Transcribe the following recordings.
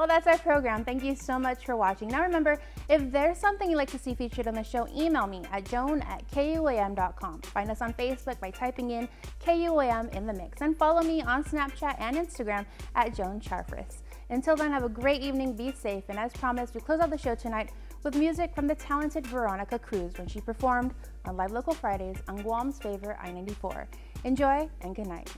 Well, that's our program. Thank you so much for watching. Now remember, if there's something you'd like to see featured on the show, email me at joan at kuam.com. Find us on Facebook by typing in KUAM in the mix and follow me on Snapchat and Instagram at Joan Charfris. Until then, have a great evening, be safe, and as promised, we close out the show tonight with music from the talented Veronica Cruz when she performed on Live Local Fridays on Guam's favorite I-94. Enjoy and good night.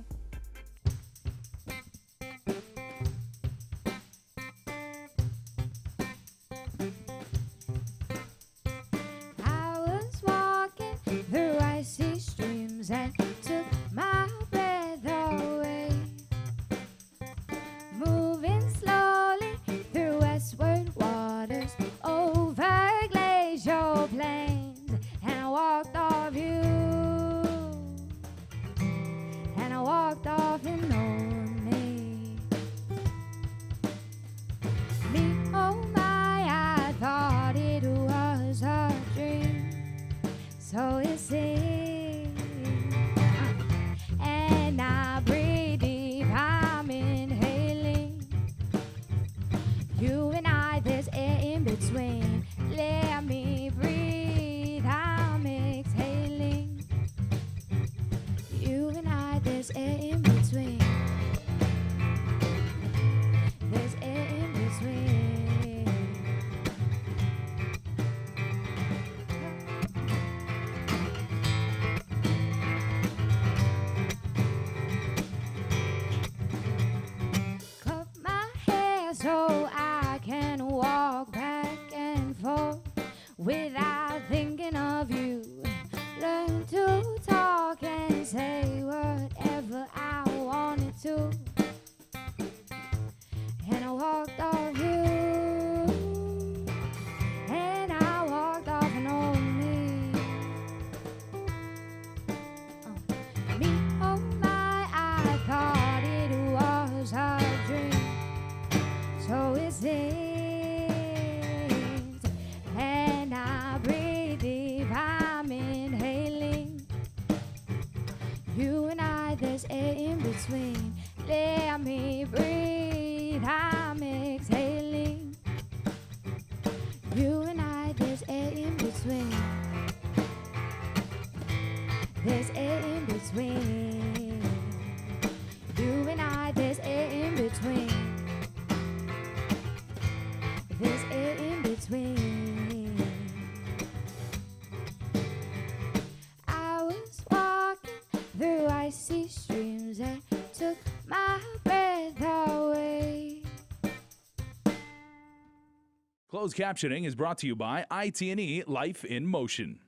way. without thinking of you. learned to talk and say whatever I wanted to. And I walked off you. And I walked off and on me. Me, oh my, I thought it was a dream. So it's it. there's air in between. Let me breathe, I'm exhaling. You and I, there's air in between. There's air Closed captioning is brought to you by IT&E Life in Motion.